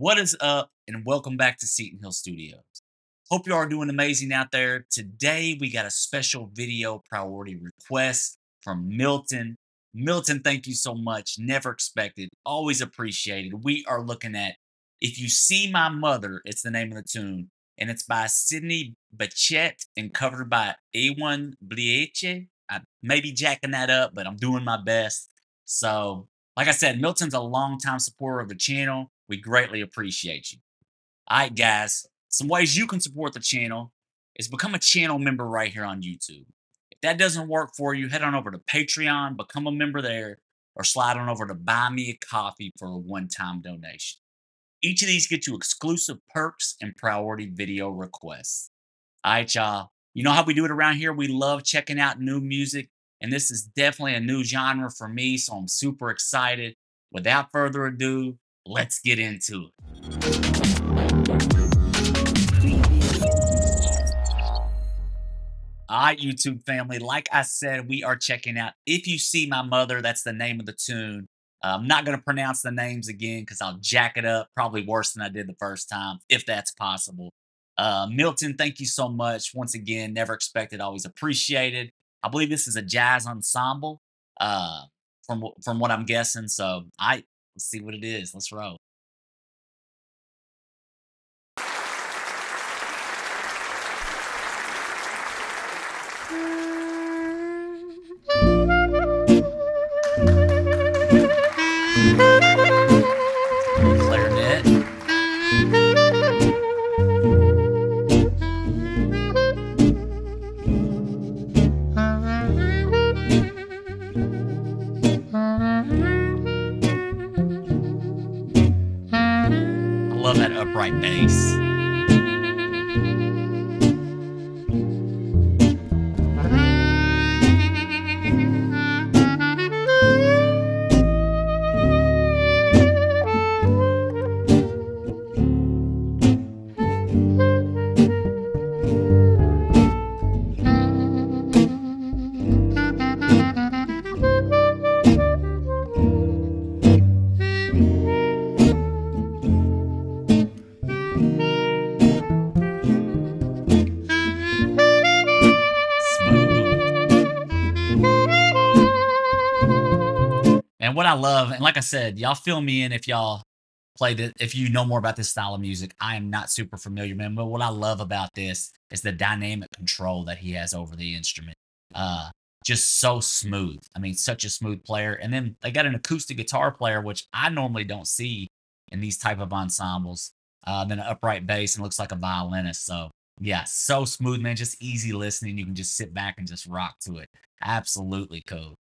What is up, and welcome back to Seton Hill Studios. Hope you are doing amazing out there. Today, we got a special video priority request from Milton. Milton, thank you so much. Never expected, always appreciated. We are looking at If You See My Mother, it's the name of the tune, and it's by Sidney Bechet and covered by Ewan Bleach. I may be jacking that up, but I'm doing my best. So, like I said, Milton's a longtime supporter of the channel. We greatly appreciate you. All right, guys, some ways you can support the channel is become a channel member right here on YouTube. If that doesn't work for you, head on over to Patreon, become a member there, or slide on over to Buy Me a Coffee for a one time donation. Each of these get you exclusive perks and priority video requests. All right, y'all. You know how we do it around here? We love checking out new music, and this is definitely a new genre for me, so I'm super excited. Without further ado, let's get into it. All right, YouTube family. Like I said, we are checking out If You See My Mother. That's the name of the tune. Uh, I'm not going to pronounce the names again because I'll jack it up probably worse than I did the first time, if that's possible. Uh, Milton, thank you so much. Once again, never expected, always appreciated. I believe this is a jazz ensemble uh, from, from what I'm guessing. So, I let's see what it is. Let's roll. love what I love, and like I said, y'all fill me in if y'all play the if you know more about this style of music. I am not super familiar, man. But what I love about this is the dynamic control that he has over the instrument. Uh just so smooth. I mean, such a smooth player. And then they got an acoustic guitar player, which I normally don't see in these type of ensembles. Uh, then an upright bass and looks like a violinist. So yeah, so smooth, man. Just easy listening. You can just sit back and just rock to it. Absolutely cool.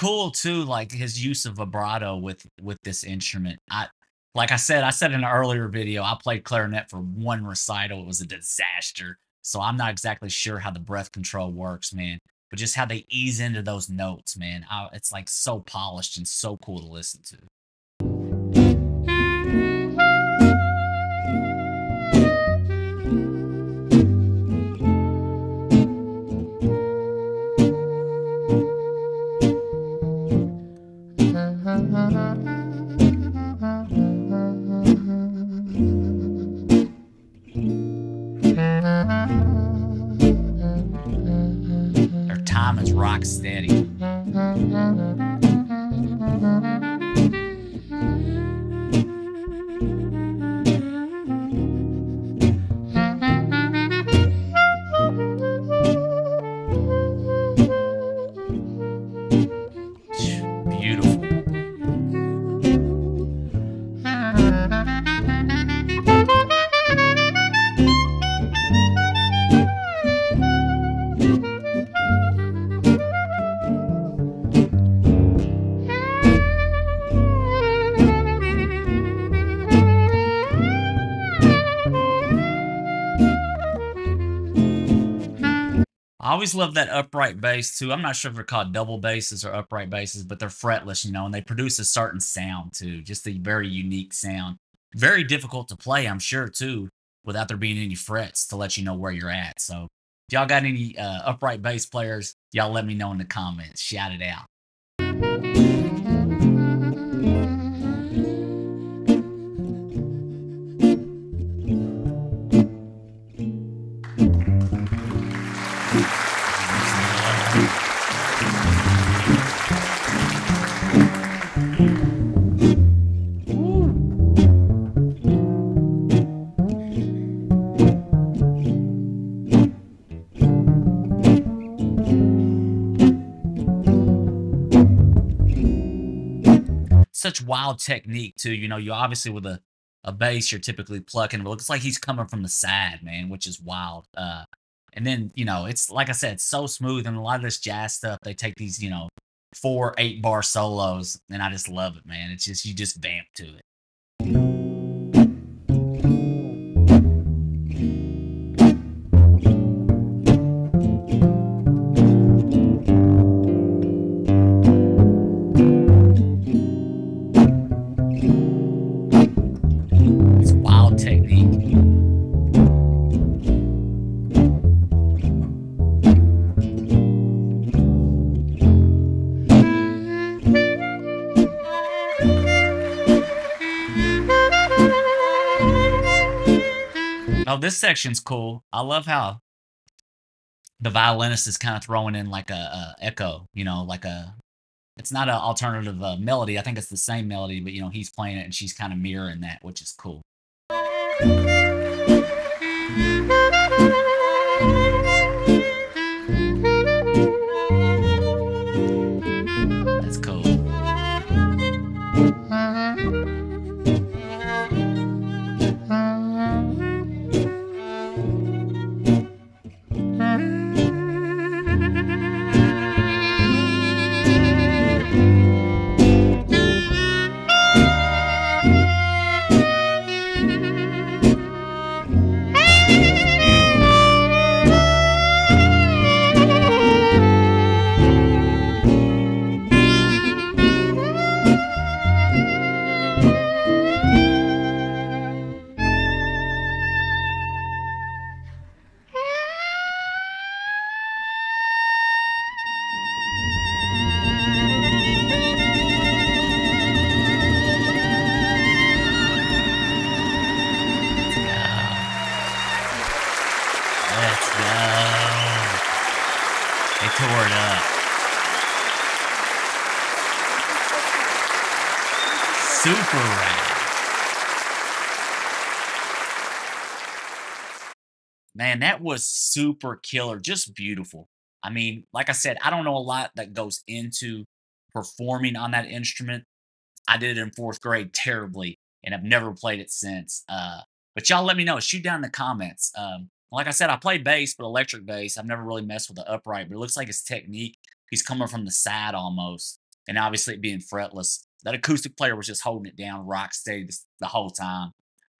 Cool too, like his use of vibrato with with this instrument. I like I said, I said in an earlier video, I played clarinet for one recital. It was a disaster. So I'm not exactly sure how the breath control works, man. But just how they ease into those notes, man. I, it's like so polished and so cool to listen to. Time rock steady. I always love that upright bass too. I'm not sure if they're called double basses or upright basses, but they're fretless, you know, and they produce a certain sound too, just a very unique sound. Very difficult to play, I'm sure too, without there being any frets to let you know where you're at. So, if y'all got any uh, upright bass players, y'all let me know in the comments. Shout it out. Wild technique too. You know, you obviously with a a bass, you're typically plucking. It looks like he's coming from the side, man, which is wild. Uh, and then you know, it's like I said, so smooth. And a lot of this jazz stuff, they take these, you know, four, eight bar solos, and I just love it, man. It's just you just vamp to it. Oh, this section's cool. I love how the violinist is kind of throwing in like a, a echo, you know, like a it's not an alternative uh, melody. I think it's the same melody, but you know, he's playing it and she's kind of mirroring that, which is cool. Super rad. Man, that was super killer. Just beautiful. I mean, like I said, I don't know a lot that goes into performing on that instrument. I did it in fourth grade terribly and I've never played it since. Uh, but y'all let me know. Shoot down in the comments. Um, like I said, I play bass, but electric bass. I've never really messed with the upright, but it looks like his technique. He's coming from the side almost. And obviously it being fretless. That acoustic player was just holding it down rock steady the whole time.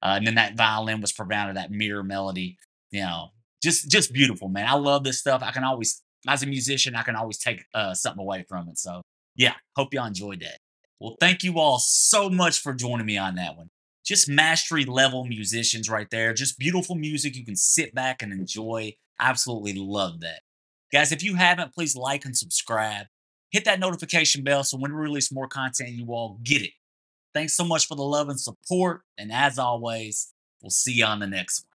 Uh, and then that violin was providing that mirror melody. You know, just just beautiful, man. I love this stuff. I can always, as a musician, I can always take uh, something away from it. So yeah, hope y'all enjoyed that. Well, thank you all so much for joining me on that one. Just mastery level musicians right there. Just beautiful music you can sit back and enjoy. Absolutely love that. Guys, if you haven't, please like and subscribe. Hit that notification bell so when we release more content, you all get it. Thanks so much for the love and support. And as always, we'll see you on the next one.